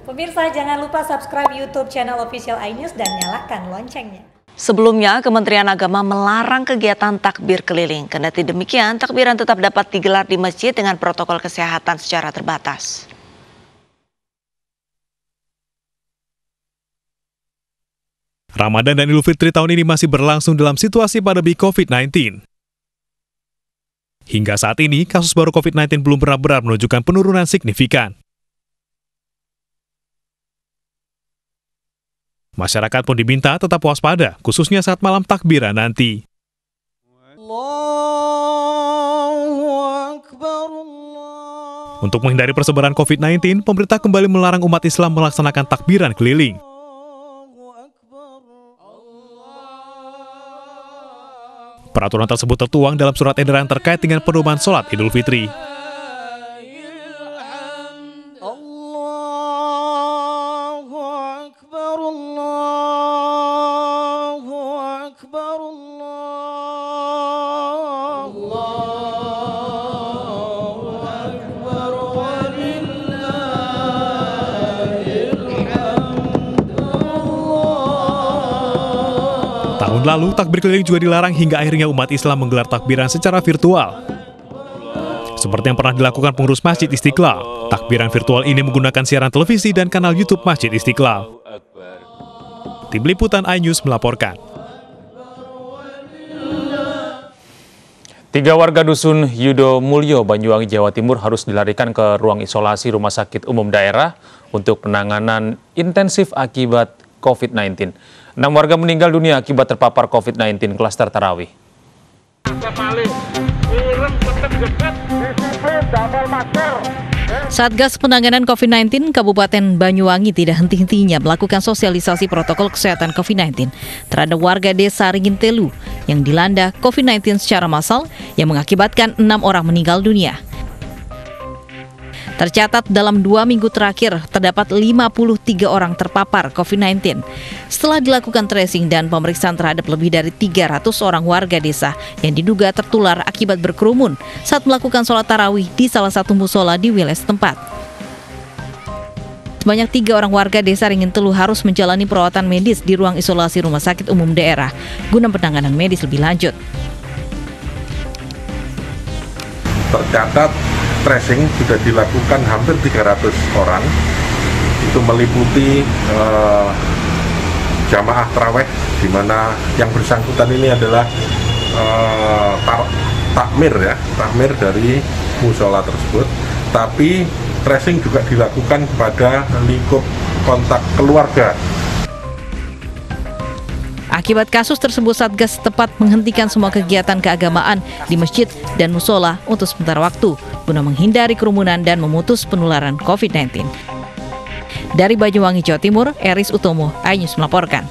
Pemirsa jangan lupa subscribe YouTube channel official iNews dan nyalakan loncengnya. Sebelumnya, Kementerian Agama melarang kegiatan takbir keliling. Kendati demikian, takbiran tetap dapat digelar di masjid dengan protokol kesehatan secara terbatas. Ramadan dan Idul Fitri tahun ini masih berlangsung dalam situasi pandemi COVID-19. Hingga saat ini, kasus baru COVID-19 belum benar-benar menunjukkan penurunan signifikan. Masyarakat pun diminta tetap waspada, khususnya saat malam takbiran nanti. Untuk menghindari persebaran COVID-19, pemerintah kembali melarang umat Islam melaksanakan takbiran keliling. Peraturan tersebut tertuang dalam surat edaran terkait dengan pedoman sholat Idul Fitri. Tahun lalu, takbir keliling juga dilarang hingga akhirnya umat Islam menggelar takbiran secara virtual. Seperti yang pernah dilakukan pengurus Masjid Istiqlal, takbiran virtual ini menggunakan siaran televisi dan kanal YouTube Masjid Istiqlal. Tim Liputan iNews melaporkan. Tiga warga dusun Yudo Mulyo, Banyuwangi, Jawa Timur harus dilarikan ke ruang isolasi Rumah Sakit Umum Daerah untuk penanganan intensif akibat COVID-19. Enam warga meninggal dunia akibat terpapar COVID-19 klaster Tarawih. Satgas Penanganan COVID-19 Kabupaten Banyuwangi tidak henti-hentinya melakukan sosialisasi protokol kesehatan COVID-19 terhadap warga desa Ringintelu yang dilanda COVID-19 secara massal yang mengakibatkan enam orang meninggal dunia. Tercatat dalam dua minggu terakhir terdapat 53 orang terpapar COVID-19. Setelah dilakukan tracing dan pemeriksaan terhadap lebih dari 300 orang warga desa yang diduga tertular akibat berkerumun saat melakukan sholat tarawih di salah satu musola di wilayah setempat. Sebanyak tiga orang warga desa Ringin Telu harus menjalani perawatan medis di ruang isolasi Rumah Sakit Umum Daerah guna penanganan medis lebih lanjut. Tercatat tracing sudah dilakukan hampir 300 orang. Itu meliputi eh, jamaah terawih di mana yang bersangkutan ini adalah eh, takmir ya takmir dari musola tersebut. Tapi tracing juga dilakukan kepada lingkup kontak keluarga. Akibat kasus tersebut, Satgas tepat menghentikan semua kegiatan keagamaan di masjid dan musola untuk sementara waktu, guna menghindari kerumunan dan memutus penularan COVID-19. Dari Banyuwangi, Jawa Timur, Eris Utomo, iNews melaporkan.